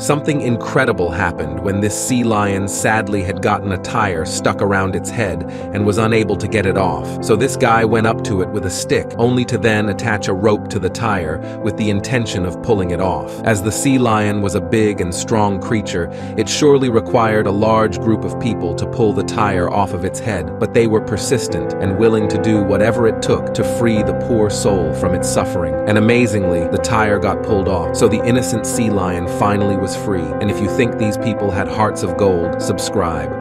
Something incredible happened when this sea lion sadly had gotten a tire stuck around its head and was unable to get it off. So this guy went up to it with a stick, only to then attach a rope to the tire with the intention of pulling it off. As the sea lion was a big and strong creature, it surely required a large group of people to pull the tire off of its head, but they were persistent and willing to do whatever it took to free the poor soul from its suffering. And amazingly, the tire got pulled off, so the innocent sea lion finally was free. And if you think these people had hearts of gold, subscribe.